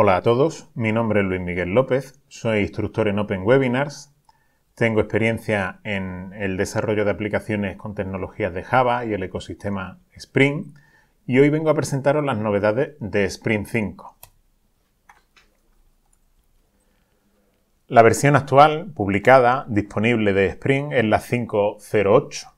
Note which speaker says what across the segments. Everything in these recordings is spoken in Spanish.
Speaker 1: Hola a todos, mi nombre es Luis Miguel López, soy instructor en Open Webinars, tengo experiencia en el desarrollo de aplicaciones con tecnologías de Java y el ecosistema Spring y hoy vengo a presentaros las novedades de Spring 5. La versión actual, publicada, disponible de Spring es la 5.08.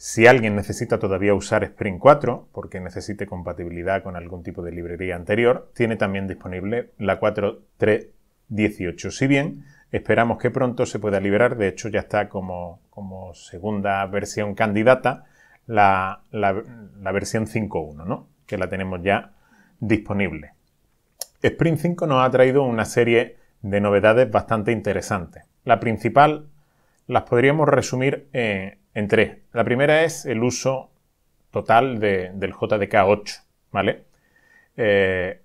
Speaker 1: Si alguien necesita todavía usar Spring 4, porque necesite compatibilidad con algún tipo de librería anterior, tiene también disponible la 4.3.18. Si bien esperamos que pronto se pueda liberar, de hecho ya está como, segunda versión candidata la, versión 5.1, ¿no? que la tenemos ya disponible. Spring 5 nos ha traído una serie de novedades bastante interesantes. La principal las podríamos resumir en tres. La primera es el uso total del JDK 8, ¿vale? Eh,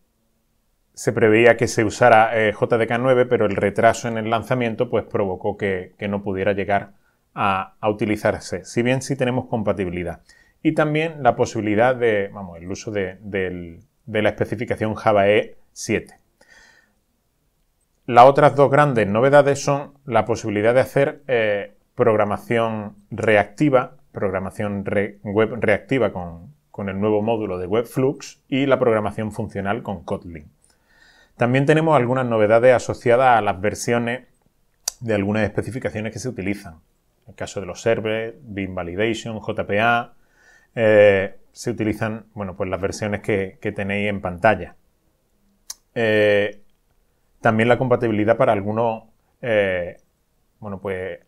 Speaker 1: se preveía que se usara eh, JDK 9, pero el retraso en el lanzamiento pues provocó que, no pudiera llegar a, utilizarse, si bien sí tenemos compatibilidad. Y también la posibilidad de, vamos, el uso de, de la especificación Java E 7. Las otras dos grandes novedades son la posibilidad de hacer eh, programación reactiva, programación web reactiva con, el nuevo módulo de Webflux y la programación funcional con Kotlin. También tenemos algunas novedades asociadas a las versiones de algunas especificaciones que se utilizan. En el caso de los servers, Beam Validation, JPA, eh, se utilizan bueno, pues las versiones que, tenéis en pantalla. Eh, también la compatibilidad para algunos eh, bueno, pues,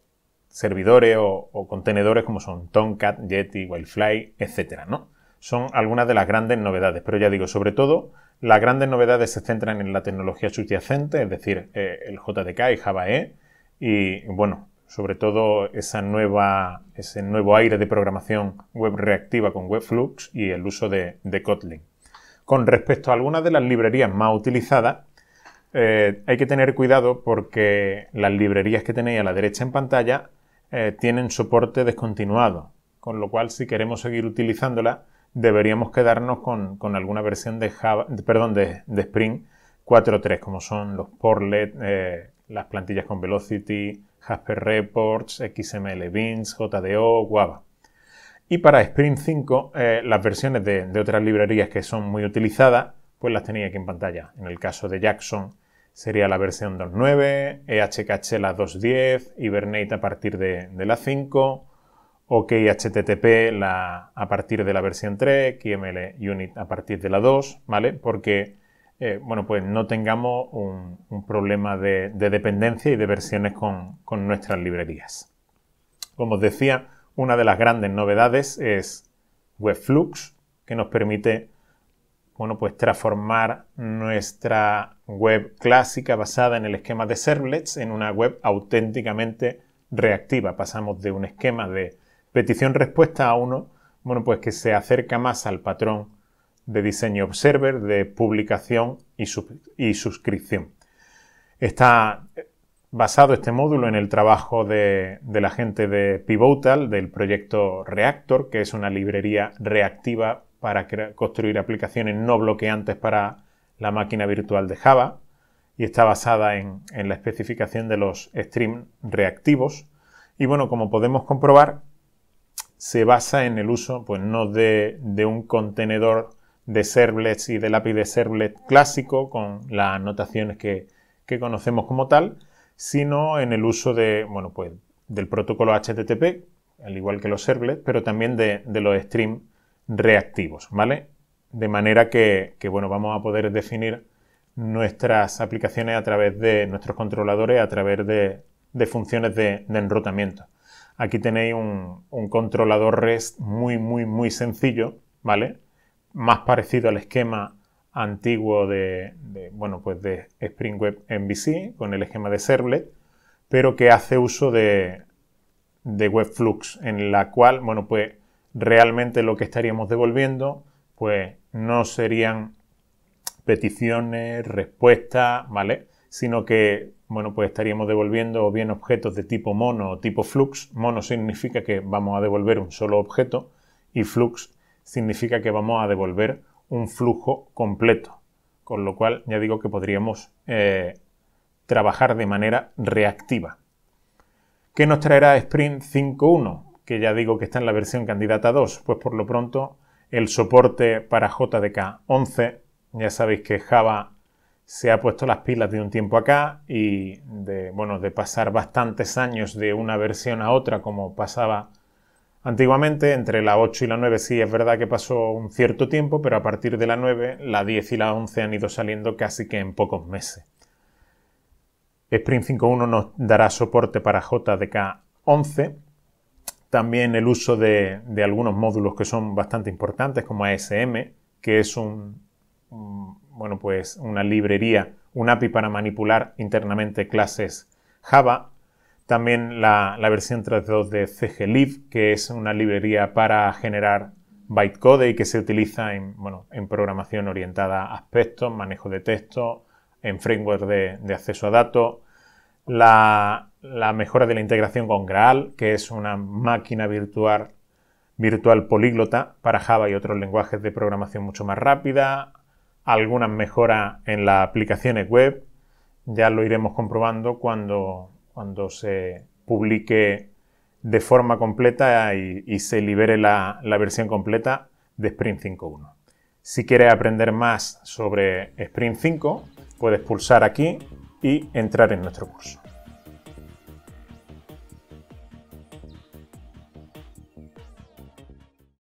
Speaker 1: servidores o, contenedores como son Tomcat, Yeti, Wildfly, etc. ¿no? Son algunas de las grandes novedades, pero ya digo, sobre todo las grandes novedades se centran en la tecnología subyacente, es decir, eh, el JDK y Java E, y bueno, sobre todo esa nueva, ese nuevo aire de programación web reactiva con Webflux y el uso de Kotlin. Con respecto a algunas de las librerías más utilizadas, eh, hay que tener cuidado porque las librerías que tenéis a la derecha en pantalla eh, tienen soporte descontinuado, con lo cual si queremos seguir utilizándola deberíamos quedarnos con, alguna versión de, Java, perdón, de, Spring 4.3, como son los Portlet, eh, las plantillas con Velocity, Jasper Reports, XML Beans, JDO, Guava. Y para Spring 5, las versiones de, otras librerías que son muy utilizadas, pues las tenéis aquí en pantalla. En el caso de Jackson, sería la versión 2.9, EHKH la 2.10, Hibernate a partir de, la 5, OK HTTP la, a partir de la versión 3, QML Unit a partir de la 2, ¿vale? Porque, eh, bueno, pues no tengamos un, problema de, dependencia y de versiones con, con nuestras librerías. Como os decía, una de las grandes novedades es Webflux, que nos permite bueno, pues transformar nuestra web clásica basada en el esquema de servlets en una web auténticamente reactiva. Pasamos de un esquema de petición-respuesta a uno, bueno, pues que se acerca más al patrón de diseño observer, de publicación y, suscripción. Está basado este módulo en el trabajo de, de, la gente de Pivotal, del proyecto Reactor, que es una librería reactiva para construir aplicaciones no bloqueantes para la máquina virtual de Java y está basada en, la especificación de los stream reactivos. Y bueno, como podemos comprobar, se basa en el uso, pues no de, un contenedor de servlets y del API de servlet clásico con las anotaciones que, conocemos como tal, sino en el uso de, bueno, pues del protocolo HTTP, al igual que los servlets, pero también de, de los stream reactivos, ¿vale? De manera que, bueno, vamos a poder definir nuestras aplicaciones a través de nuestros controladores, a través de, funciones de, enrutamiento. Aquí tenéis un, controlador REST muy, muy, muy sencillo, ¿vale? Más parecido al esquema antiguo de, bueno, pues de Spring Web MVC, con el esquema de servlet, pero que hace uso de, de Webflux, en la cual, bueno, pues realmente lo que estaríamos devolviendo, pues no serían peticiones, respuestas, ¿vale? Sino que, bueno, pues estaríamos devolviendo bien objetos de tipo mono o tipo flux. Mono significa que vamos a devolver un solo objeto y flux significa que vamos a devolver un flujo completo. con lo cual ya digo que podríamos eh, trabajar de manera reactiva. ¿Qué nos traerá Sprint 5.1? Que ya digo que está en la versión candidata 2. Pues por lo pronto el soporte para JDK 11. Ya sabéis que Java se ha puesto las pilas de un tiempo acá y de, bueno, de pasar bastantes años de una versión a otra como pasaba antiguamente, entre la 8 y la 9 sí es verdad que pasó un cierto tiempo, pero a partir de la 9, la 10 y la 11 han ido saliendo casi que en pocos meses. Sprint 5.1 nos dará soporte para JDK 11, también el uso de, algunos módulos que son bastante importantes como ASM, que es un bueno, pues una librería, un API para manipular internamente clases Java. También la, versión 3.2 de CGLib, que es una librería para generar bytecode y que se utiliza en, bueno, en programación orientada a aspectos, manejo de texto, en framework de, acceso a datos. La, la, mejora de la integración con Graal, que es una máquina virtual, virtual políglota para Java y otros lenguajes de programación mucho más rápida algunas mejoras en las aplicaciones web. Ya lo iremos comprobando cuando, cuando se publique de forma completa y, se libere la, la, versión completa de Sprint 5.1. Si quieres aprender más sobre Sprint 5, puedes pulsar aquí y entrar en nuestro curso.